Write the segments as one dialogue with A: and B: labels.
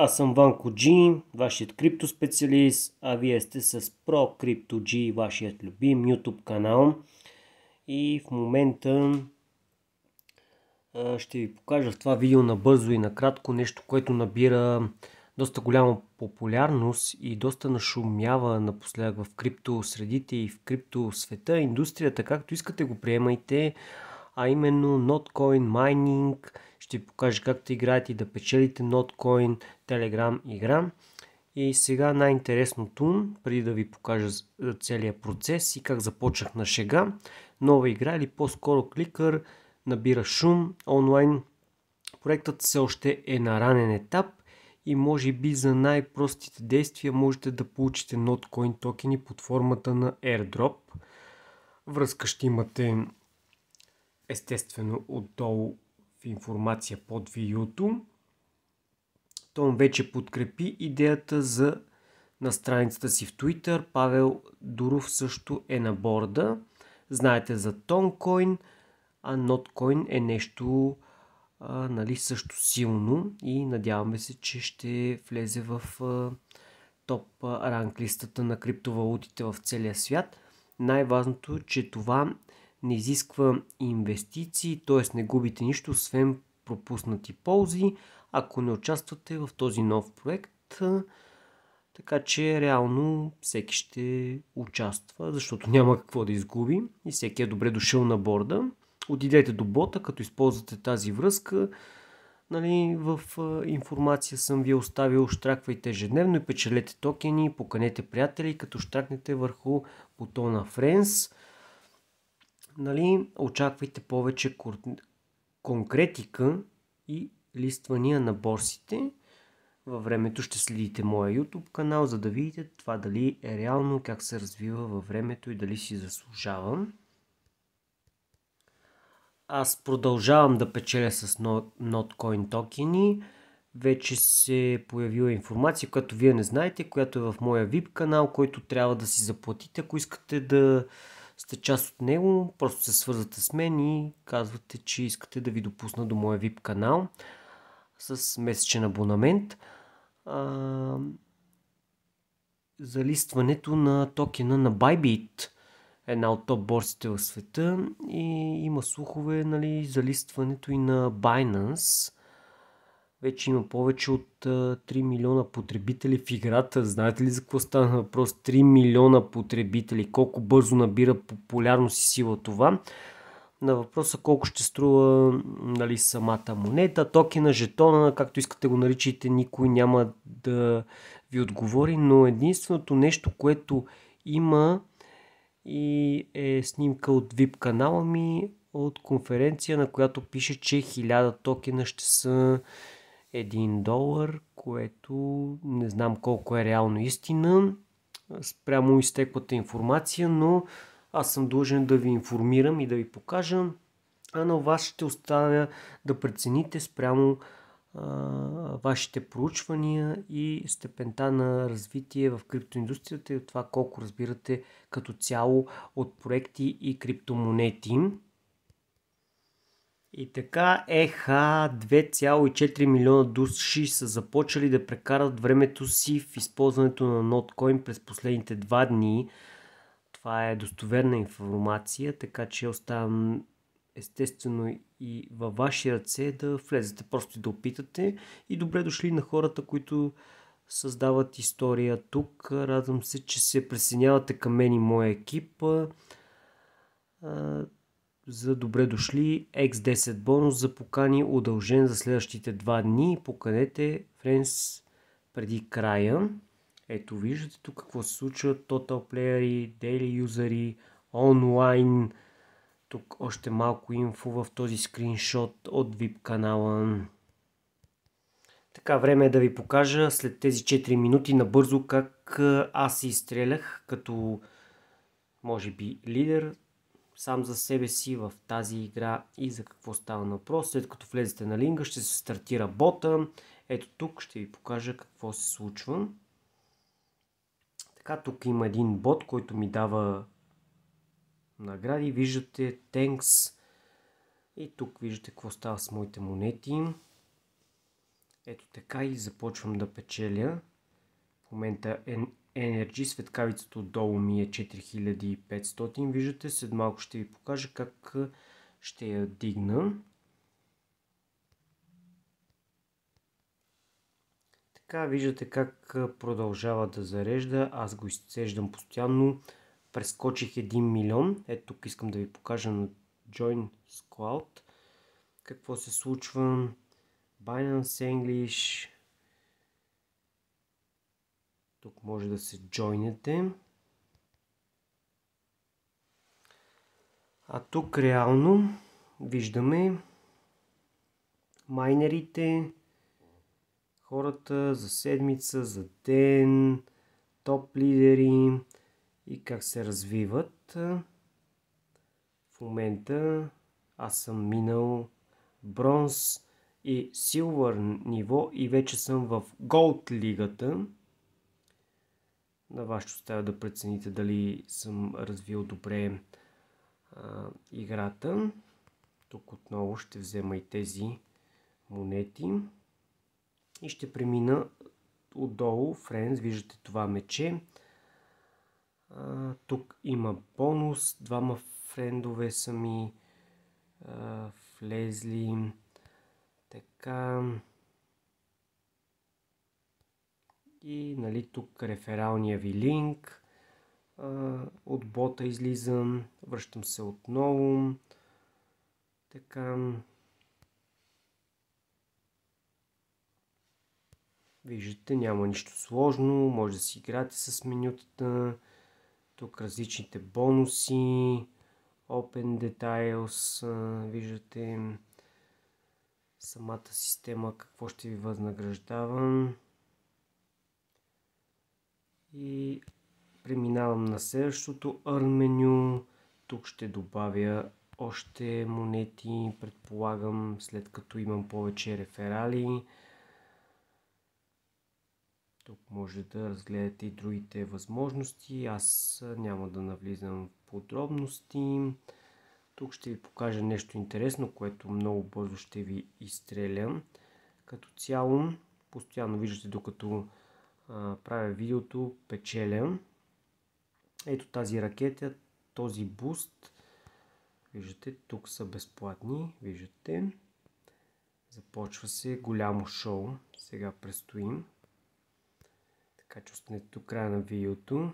A: Аз съм Ванко G, вашият криптоспециалист, а вие сте с Pro Crypto G, вашият любим YouTube канал. И в момента ще ви покажа в това видео набързо и накратко нещо, което набира доста голяма популярност и доста нашумява напоследък в крипто средите и в крипто света, индустрията, както искате го приемайте, а именно Notcoin Mining – ще ви покажа как да играете и да печелите Notcoin, Telegram игра. И сега най-интересното, преди да ви покажа целият процес и как започнах на шега, нова игра или по-скоро кликър, набира шум онлайн. Проектът все още е на ранен етап и може би за най-простите действия можете да получите Notcoin токени под формата на airdrop. Връзка ще имате естествено отдолу в информация под видеото. Том вече подкрепи идеята за на страницата си в Twitter. Павел Дуров също е на борда. Знаете за Toncoin, а Notcoin е нещо а, нали, също силно и надяваме се, че ще влезе в а, топ ранглистата на криптовалутите в целия свят. Най-важното е, че това не изисква инвестиции, т.е. не губите нищо, освен пропуснати ползи, ако не участвате в този нов проект. Така че реално всеки ще участва, защото няма какво да изгуби и всеки е добре дошъл на борда. Отидете до бота, като използвате тази връзка. Нали, в информация съм ви оставил, штраквайте ежедневно и печелете токени, поканете приятели, като штракнете върху бутона Friends нали, очаквайте повече конкретика и листвания на борсите. Във времето ще следите моя YouTube канал, за да видите това дали е реално, как се развива във времето и дали си заслужавам. Аз продължавам да печеля с Notcoin токени. Вече се е появила информация, която вие не знаете, която е в моя VIP канал, който трябва да си заплатите, ако искате да сте част от него, просто се свързвате с мен и казвате, че искате да ви допусна до моя VIP канал с месечен абонамент. А, залистването на токена на Bybit, една от топ борсите в света и има слухове нали, за листването и на Binance вече има повече от 3 милиона потребители в играта. Знаете ли за какво стана въпрос? 3 милиона потребители. Колко бързо набира популярност и сила това? На въпроса колко ще струва нали, самата монета, токена, жетона, както искате го наричайте, никой няма да ви отговори, но единственото нещо, което има и е снимка от VIP канала ми от конференция, на която пише, че 1000 токена ще са 1 долар, което не знам колко е реално истина спрямо изтеклата информация, но аз съм длъжен да ви информирам и да ви покажа, а на вас ще оставя да прецените спрямо а, вашите проучвания и степента на развитие в криптоиндустрията и от това колко разбирате като цяло от проекти и криптомонети. И така ЕХ 2,4 милиона души са започали да прекарат времето си в използването на Notcoin през последните два дни. Това е достоверна информация, така че оставям естествено и във ваши ръце да влезете просто да опитате. И добре дошли на хората, които създават история тук. Радвам се, че се присъединявате към мен и моя екип за добре дошли X10 бонус за покани удължен за следващите два дни. Поканете Friends преди края. Ето виждате тук какво се случва. Total Player, Daily User, онлайн. Тук още малко инфо в този скриншот от VIP канала. Така, време е да ви покажа след тези 4 минути набързо как аз си изстрелях като може би лидер сам за себе си в тази игра и за какво става въпрос. След като влезете на линка ще се стартира бота. Ето тук ще ви покажа какво се случва. Така, тук има един бот, който ми дава награди. Виждате Thanks. И тук виждате какво става с моите монети. Ето така и започвам да печеля. В момента Energy, светкавицата отдолу ми е 4500. Виждате, след малко ще ви покажа как ще я дигна. Така, виждате как продължава да зарежда. Аз го изцеждам постоянно. Прескочих 1 милион. Ето тук искам да ви покажа на Join Cloud какво се случва. Binance English. Тук може да се джойнете. А тук реално виждаме майнерите, хората за седмица, за ден, топ лидери и как се развиват. В момента аз съм минал бронз и силвър ниво и вече съм в голд лигата. На вас ще оставя да прецените дали съм развил добре а, играта. Тук отново ще взема и тези монети. И ще премина отдолу, Friends, виждате това мече. А, тук има бонус, двама френдове са ми а, влезли. Така. И нали, тук рефералния ви линк. От бота излизам. Връщам се отново. Така. Виждате, няма нищо сложно. Може да си играте с менютата. Тук различните бонуси. Open Details. Виждате самата система какво ще ви възнаграждавам. И преминавам на следващото Earn меню. Тук ще добавя още монети, предполагам, след като имам повече реферали. Тук може да разгледате и другите възможности. Аз няма да навлизам в подробности. Тук ще ви покажа нещо интересно, което много бързо ще ви изстрелям. Като цяло, постоянно виждате докато правя видеото, печеля. Ето тази ракета, този буст. Виждате, тук са безплатни. Виждате. Започва се голямо шоу. Сега предстоим. Така че останете до края на видеото.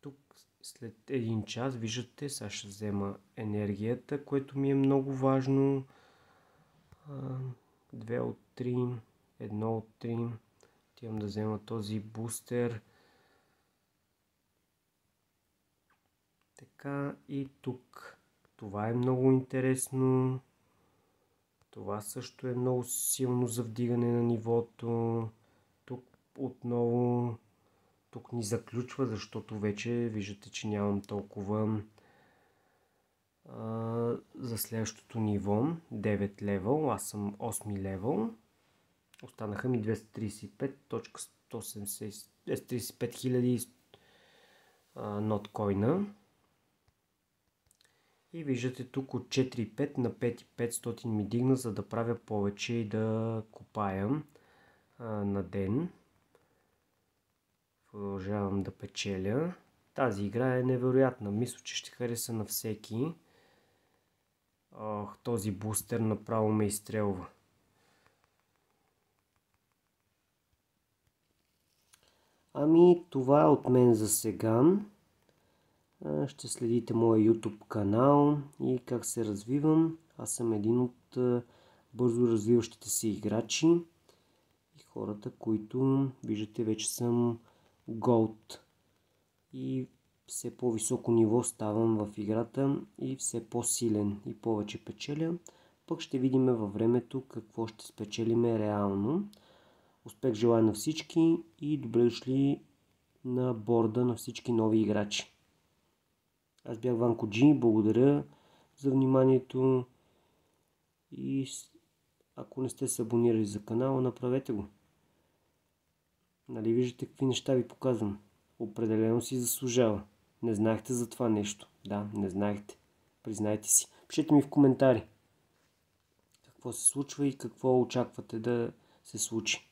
A: Тук след един час виждате, сега ще взема енергията, което ми е много важно. Две от три, едно от три. Отивам да взема този бустер. Така и тук. Това е много интересно. Това също е много силно за вдигане на нивото. Тук отново тук ни заключва, защото вече виждате, че нямам толкова за следващото ниво 9 левел. Аз съм 8 левел. Останаха ми 235.175 хиляди ноткоина. И виждате тук от 4,5 на 5,500 ми дигна, за да правя повече и да копаям а, на ден. Продължавам да печеля. Тази игра е невероятна. Мисля, че ще хареса на всеки. Ох, този бустер направо ме изстрелва. Ами, това е от мен за сега ще следите моя YouTube канал и как се развивам. Аз съм един от бързо развиващите се играчи и хората, които виждате вече съм Gold. И все по-високо ниво ставам в играта и все по-силен и повече печеля. Пък ще видим във времето какво ще спечелиме реално. Успех желая на всички и добре дошли на борда на всички нови играчи. Аз бях Ванко Джи, благодаря за вниманието и ако не сте се абонирали за канала, направете го. Нали виждате какви неща ви показвам? Определено си заслужава. Не знаехте за това нещо. Да, не знаехте. Признайте си. Пишете ми в коментари. Какво се случва и какво очаквате да се случи.